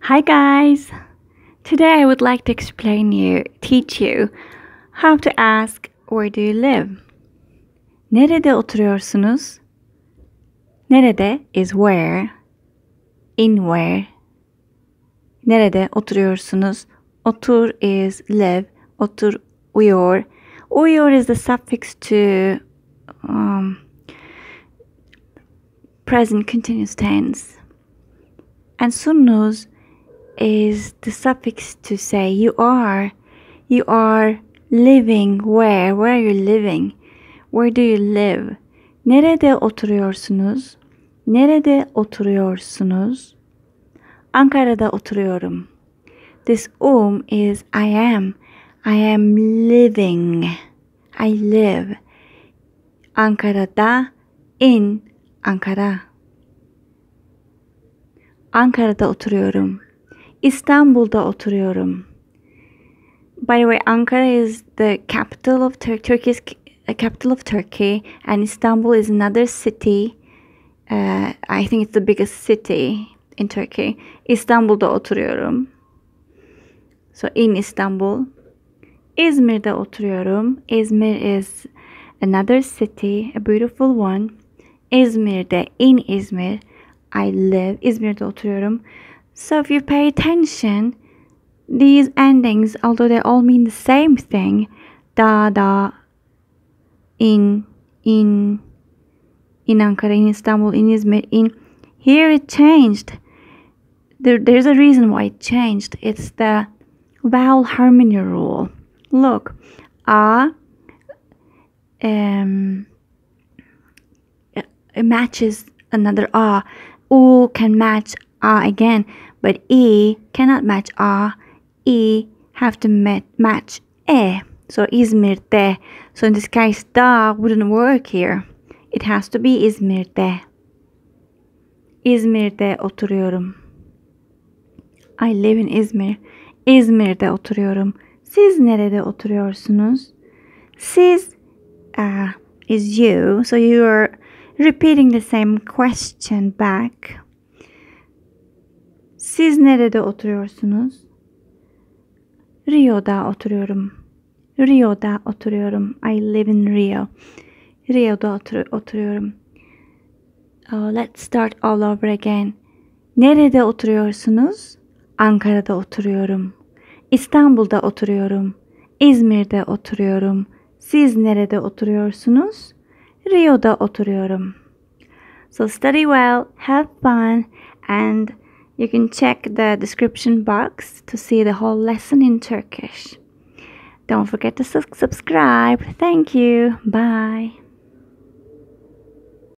Hi guys! Today I would like to explain you, teach you how to ask where do you live? Nerede oturuyorsunuz? Nerede is where. In where. Nerede oturuyorsunuz? Otur is live. Otur uyuyor. Uyuyor is the suffix to um, present continuous tense. And sunuz is the suffix to say you are. You are living where? Where are you living? Where do you live? Nerede oturuyorsunuz? Nerede oturuyorsunuz? Ankara'da oturuyorum. This um is I am. I am living. I live. Ankara'da in Ankara. Ankara'da oturuyorum. İstanbul'da oturuyorum. By the way, Ankara is the capital of Tur- Turkey's uh, capital of Turkey, and Istanbul is another city. Uh, I think it's the biggest city in Turkey. İstanbul'da oturuyorum. So in Istanbul. İzmir'de oturuyorum. İzmir is another city, a beautiful one. İzmir'de, in İzmir, I live. İzmir'de oturuyorum. So if you pay attention, these endings, although they all mean the same thing, da da, in, in, in Ankara, in Istanbul, in Izmir, in, here it changed. There, there's a reason why it changed. It's the vowel harmony rule. Look, a um, it matches another a. U can match a again, but e cannot match a. E have to ma- match e. So İzmir'de. So in this case, da wouldn't work here. It has to be İzmir'de. İzmir'de oturuyorum. I live in İzmir. İzmir'de oturuyorum. Siz nerede oturuyorsunuz? Siz uh, is you, so you are repeating the same question back. Siz nerede oturuyorsunuz? Rio'da oturuyorum. Rio'da oturuyorum. I live in Rio. Rio'da otur- oturuyorum. Oh, let's start all over again. Nerede oturuyorsunuz? Ankara'da oturuyorum. İstanbul'da oturuyorum. İzmir'de oturuyorum. Siz nerede oturuyorsunuz? Rio'da oturuyorum. So study well, have fun, and you can check the description box to see the whole lesson in Turkish. Don't forget to su- subscribe. Thank you. Bye.